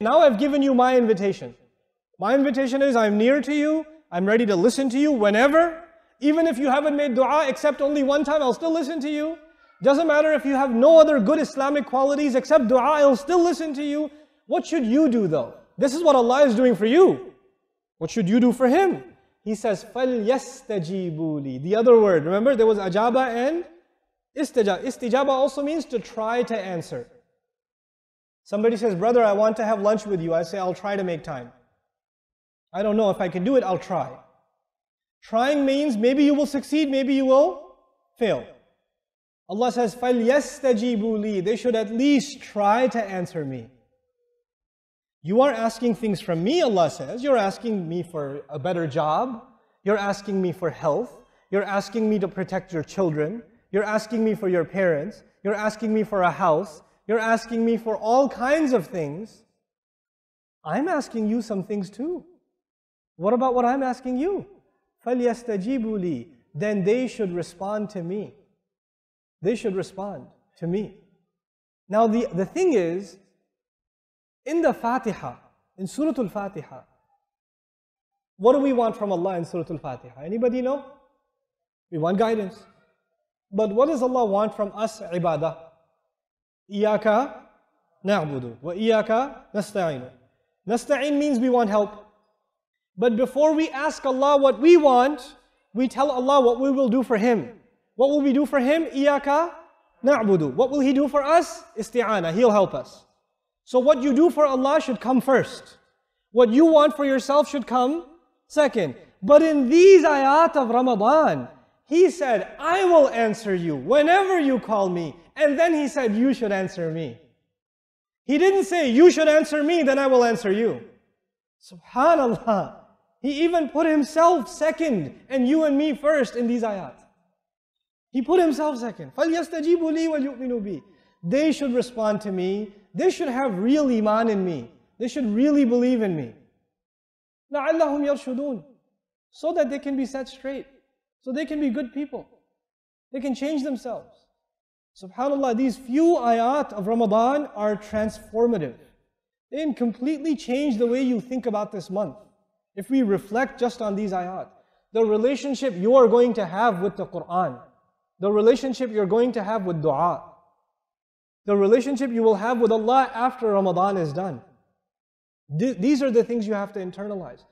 Now I've given you my invitation. My invitation is I'm near to you, I'm ready to listen to you whenever. Even if you haven't made dua except only one time, I'll still listen to you. Doesn't matter if you have no other good Islamic qualities except dua, I'll still listen to you. What should you do though? This is what Allah is doing for you. What should you do for Him? He says, فَلْيَسْتَجِيبُوا لِي The other word, remember there was ajaba and istijaba. Istijaba also means to try to answer. Somebody says, brother, I want to have lunch with you. I say, I'll try to make time. I don't know if I can do it, I'll try. Trying means maybe you will succeed, maybe you will fail. Allah says, فَلْيَسْتَجِيبُوا لِي They should at least try to answer me. You are asking things from me, Allah says. You're asking me for a better job. You're asking me for health. You're asking me to protect your children. You're asking me for your parents. You're asking me for a house. You're asking me for all kinds of things. I'm asking you some things too. What about what I'm asking you? فَلْيَسْتَجِيبُوا لِي Then they should respond to me. They should respond to me. Now the, the thing is, in the Fatiha, in Surah Al-Fatiha, what do we want from Allah in Surah Al-Fatiha? Anybody know? We want guidance. But what does Allah want from us, ibadah? Iyaka na'budu wa iyaka nasta'inu. Nasta'in means we want help. But before we ask Allah what we want, we tell Allah what we will do for Him. What will we do for Him? Iyaka na'budu. What will He do for us? Isti'ana. He'll help us. So what you do for Allah should come first. What you want for yourself should come second. But in these ayat of Ramadan, He said, I will answer you whenever you call me. And then He said, you should answer me. He didn't say, you should answer me, then I will answer you. Subhanallah. He even put Himself second and you and me first in these ayat. He put Himself second. فَلْيَسْتَجِيبُوا لِي وَلْيُؤْمِنُوا بِي They should respond to me they should have real iman in me. They should really believe in me. لَعَلَّهُمْ يَرْشُدُونَ So that they can be set straight. So they can be good people. They can change themselves. SubhanAllah, these few ayat of Ramadan are transformative. They can completely change the way you think about this month. If we reflect just on these ayat, the relationship you are going to have with the Quran, the relationship you're going to have with dua, the relationship you will have with Allah after Ramadan is done. These are the things you have to internalize.